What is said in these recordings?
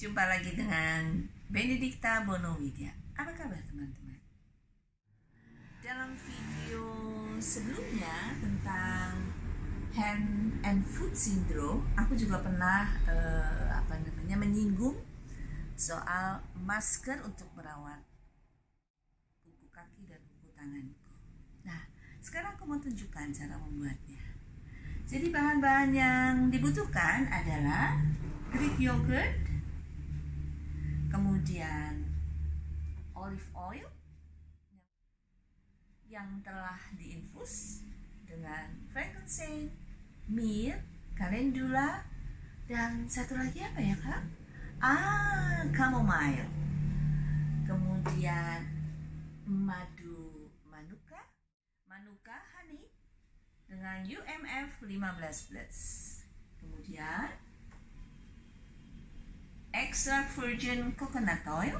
Jumpa lagi dengan Benedikta Bonowidya. Apa kabar teman-teman? Dalam video sebelumnya tentang hand and foot syndrome, aku juga pernah eh, apa namanya menyinggung soal masker untuk merawat buku kaki dan buku tanganku. Nah, sekarang aku mau tunjukkan cara membuatnya. Jadi bahan-bahan yang dibutuhkan adalah Greek yogurt, kemudian olive oil yang telah diinfus dengan frankincense, myrrh, calendula, dan satu lagi apa ya kak? Ah, chamomile. Kemudian madu manuka, manuka honey dengan UMF 15 plus. Kemudian extract virgin coconut oil.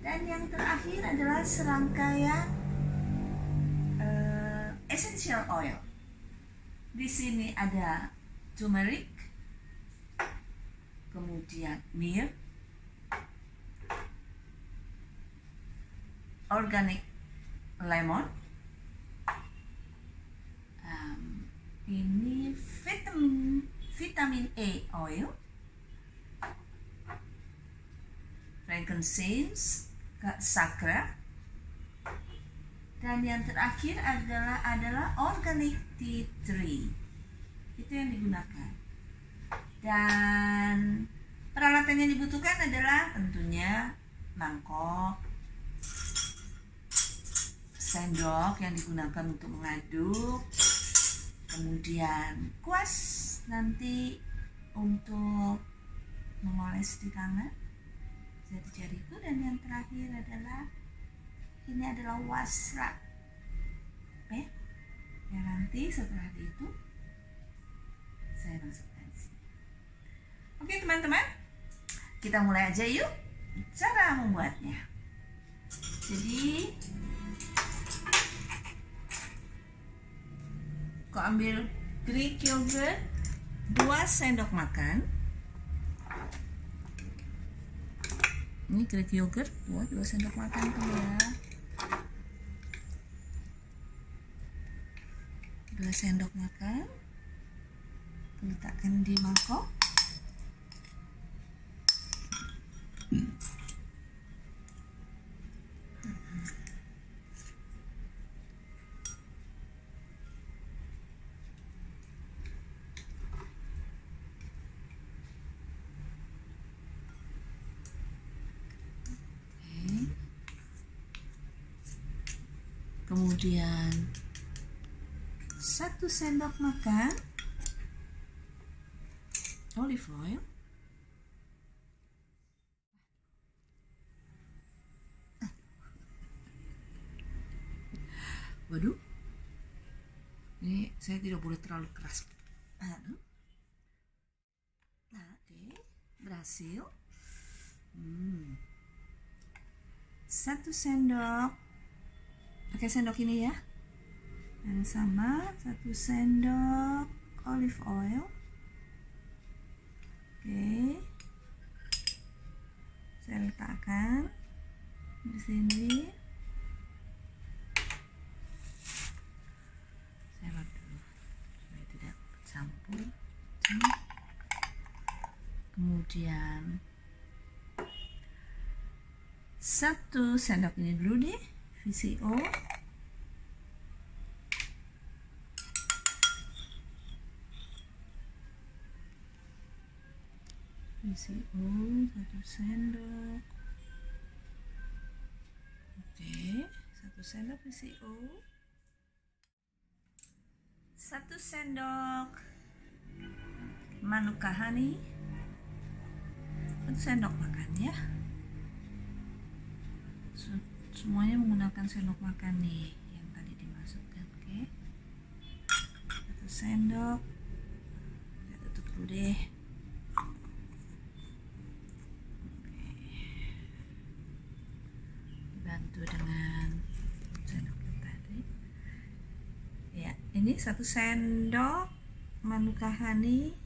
Dan yang terakhir adalah serangkaian uh, essential oil. Di sini ada turmeric, kemudian myrrh, organic lemon, um, ini vitamin vitamin A oil, frankincense, sakra, dan yang terakhir adalah adalah organic tea tree. Itu yang digunakan. Dan peralatan yang dibutuhkan adalah tentunya mangkok, sendok yang digunakan untuk mengaduk, kemudian kuas nanti untuk memoles di tangan jari jariku dan yang terakhir adalah ini adalah wasra. Oke ya nanti setelah itu saya masukkan sini oke teman-teman kita mulai aja yuk cara membuatnya. Jadi kau ambil Greek yogurt 2 sendok makan ini Greek yogurt. Buat 2 sendok makan tuh ya. 2 sendok makan. Letakkan di mangkok kemudian satu sendok makan olive oil. Waduh. Ini saya tidak boleh terlalu keras. Aduh. Nah oke. Berhasil. Hmm. satu sendok pakai sendok ini ya. Yang sama satu sendok olive oil. Oke. Saya letakkan di sini. Saya dulu supaya kemudian satu sendok ini dulu deh VCO VCO satu sendok. Oke satu sendok VCO satu sendok manuka honey. Satu sendok makan ya semuanya menggunakan sendok makan nih yang tadi dimasukkan oke? Satu sendok. Kita tutup dulu deh. Dibantu dengan sendok tadi. Ya ini satu sendok manuka honey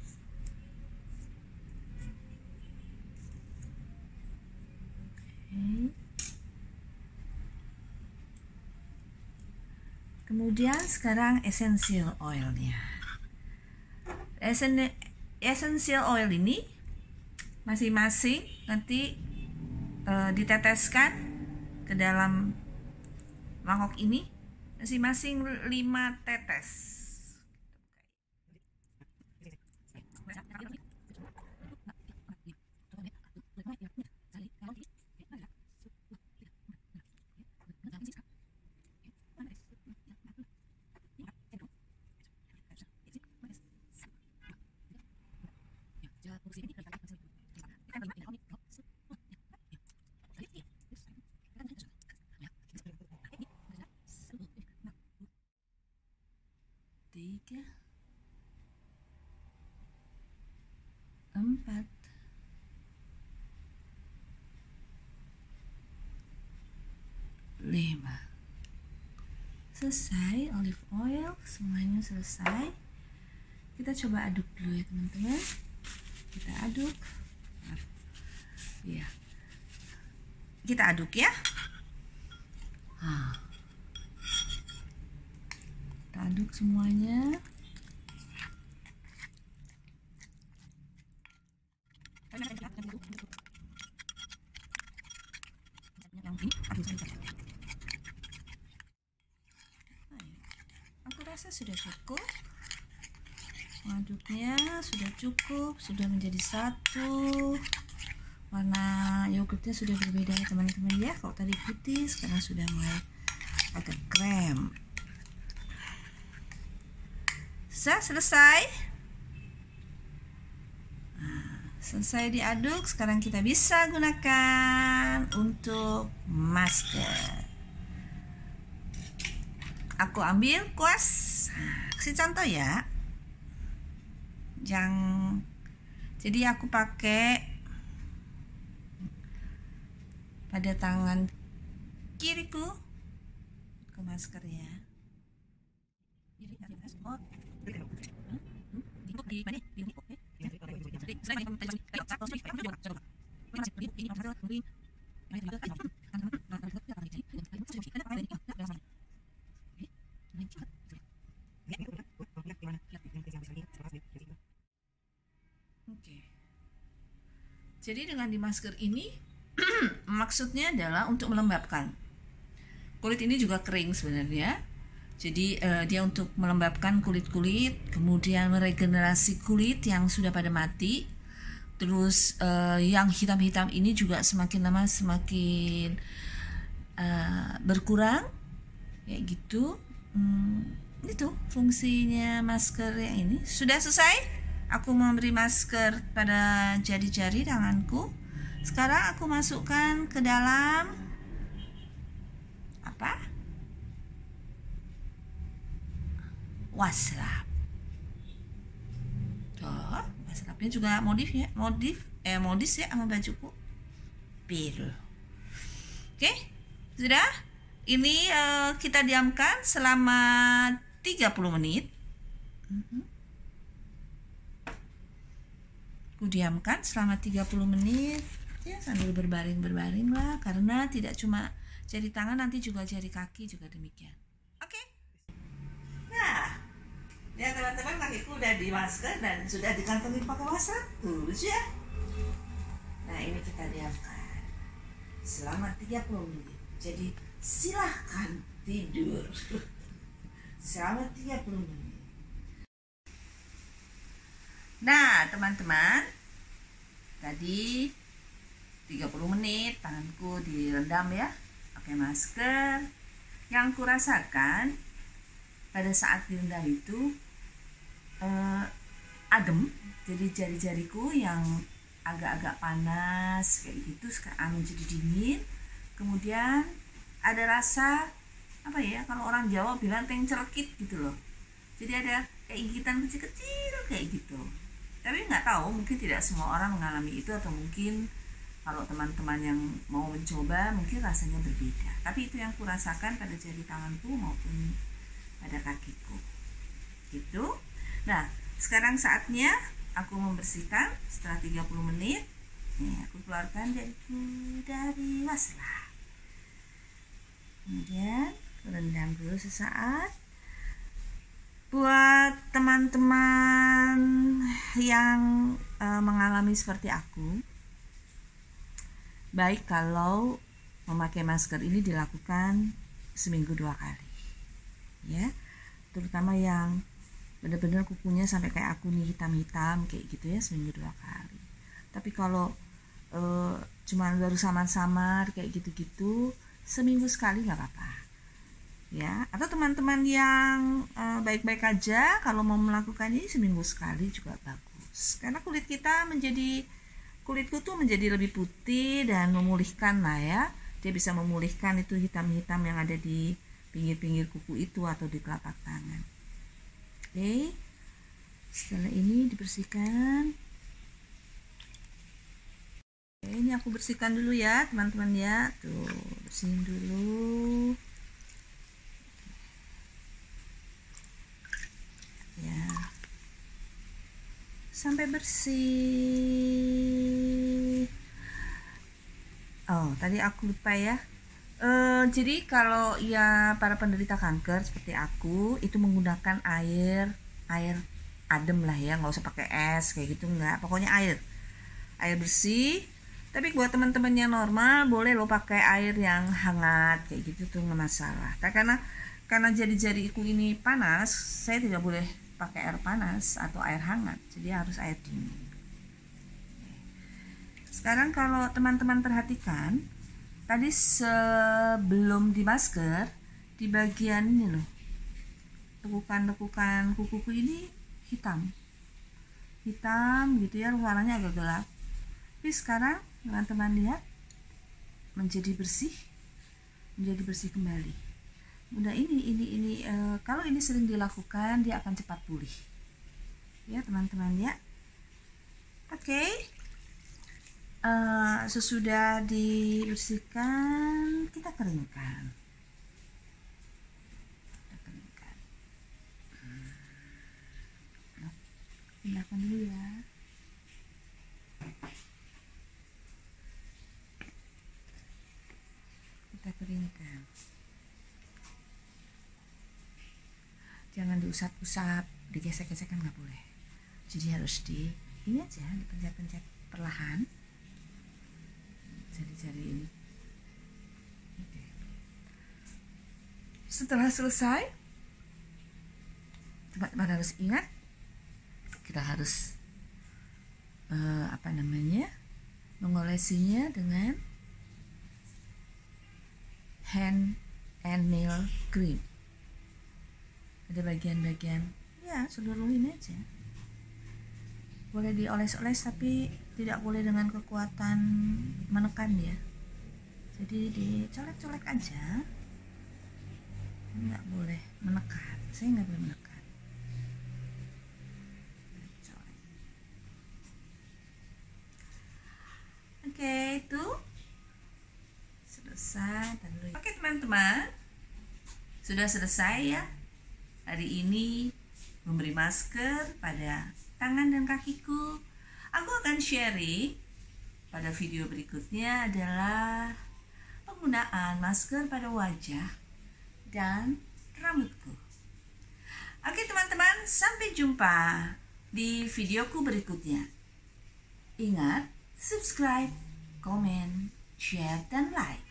kemudian sekarang essential oilnya. Essen essential oil ini masing-masing nanti uh, diteteskan ke dalam mangkok ini. Masing-masing 5 tetes tiga. Empat. Lima. Selesai olive oil semuanya selesai. Kita coba aduk dulu ya teman-teman kita aduk. Ya kita aduk ya. Kita aduk semuanya. Aku rasa sudah cukup mengaduknya sudah cukup sudah menjadi satu. Warna yogurtnya sudah berbeda ya teman-teman ya. Kalau tadi putih sekarang sudah mulai agak krem. Bisa selesai? Nah, selesai diaduk sekarang kita bisa gunakan untuk masker. Aku ambil kuas. Nah, kasih contoh ya yang jadi aku pakai pada tangan kiriku ke masker ya Jadi dengan di masker ini maksudnya adalah untuk melembabkan. Kulit ini juga kering sebenarnya jadi uh, dia untuk melembabkan kulit-kulit, kemudian meregenerasi kulit yang sudah pada mati. Terus uh, yang hitam-hitam ini juga semakin lama semakin uh, berkurang, kayak gitu. Hmm, itu fungsinya masker yang ini. Sudah selesai? Aku memberi masker pada jari-jari tanganku. Sekarang aku masukkan ke dalam apa? waslap tuh waslapnya juga modif ya modif eh modis ya sama bajuku. Biru. Oke sudah? Ini uh, kita diamkan selama 30 menit aku diamkan selama 30 menit. Ya sambil berbaring-berbaring lah karena tidak cuma jari tangan nanti juga jari kaki juga demikian. Ya teman-teman kakiku udah di masker dan sudah dikantongi pakai masker. Tulus ya? Nah ini kita diamkan selama 30 menit. Jadi silahkan tidur. Selama 30 menit nah teman-teman tadi 30 menit tanganku direndam ya pakai masker. Yang kurasakan pada saat direndam itu uh, adem. Jadi jari-jariku yang agak-agak panas kayak gitu sekarang menjadi dingin. Kemudian ada rasa apa ya kalau orang Jawa bilang tengcelkit gitu loh. Jadi ada kayak gigitan kecil-kecil kayak gitu tapi nggak tahu mungkin tidak semua orang mengalami itu atau mungkin kalau teman-teman yang mau mencoba mungkin rasanya berbeda tapi itu yang kurasakan pada jari tanganku maupun pada kakiku gitu Nah, sekarang saatnya aku membersihkan setelah 30 menit. Nih, aku keluarkan jariku dari waslah. Kemudian rendam dulu sesaat. buat teman-teman yang uh, mengalami seperti aku baik kalau memakai masker ini dilakukan seminggu dua kali ya. Terutama yang benar-benar kukunya sampai kayak aku nih hitam-hitam kayak gitu ya seminggu dua kali. Tapi kalau uh, cuma baru samar-samar kayak gitu-gitu seminggu sekali nggak apa-apa ya. Atau teman-teman yang uh, baik-baik aja kalau mau melakukan ini seminggu sekali juga bagus. Karena kulit kita menjadi kulitku tuh menjadi lebih putih dan memulihkan lah ya. Dia bisa memulihkan itu hitam-hitam yang ada di pinggir-pinggir kuku itu atau di telapak tangan. Oke. Setelah ini dibersihkan. Oke ini aku bersihkan dulu ya teman-teman ya. Tuh bersihin dulu ya. Sampai bersih. Oh tadi aku lupa ya. Uh, jadi kalau ya para penderita kanker seperti aku itu menggunakan air air adem lah ya nggak usah pakai es kayak gitu nggak. Pokoknya air. Air bersih. Tapi buat teman-teman yang normal boleh lo pakai air yang hangat kayak gitu tuh nggak masalah. Karena karena jari-jariku ini panas saya tidak boleh pakai air panas atau air hangat jadi harus air dingin. Sekarang kalau teman-teman perhatikan tadi sebelum di masker di bagian ini loh tekukan-tekukan kukuku ini hitam. Hitam gitu ya warnanya agak gelap. Tapi sekarang teman-teman lihat menjadi bersih menjadi bersih kembali Udah ini ini ini e, kalau ini sering dilakukan dia akan cepat pulih. Ya, teman-teman ya. Oke. Okay. Uh, sesudah dibersihkan, kita keringkan. Kita keringkan. Hmm. Pindahkan dulu ya. Kita keringkan. Jangan diusap-usap digesek-gesek kan nggak boleh. Jadi harus di ini aja dipencet-pencet perlahan. Jari-jari ini Oke. setelah selesai teman-teman harus ingat kita harus uh, apa namanya mengolesinya dengan hand and nail cream ada bagian-bagian. Ya seluruhin aja. Boleh dioles-oles tapi tidak boleh dengan kekuatan menekan ya. Jadi dicolek-colek aja. Nggak boleh menekan. Saya nggak boleh menekan. Oke itu. Selesai. Oke teman-teman. Sudah selesai ya Hari ini memberi masker pada tangan dan kakiku. Aku akan sharing pada video berikutnya adalah penggunaan masker pada wajah dan rambutku. Oke teman-teman, sampai jumpa di videoku berikutnya. Ingat, subscribe, komen, share, dan like.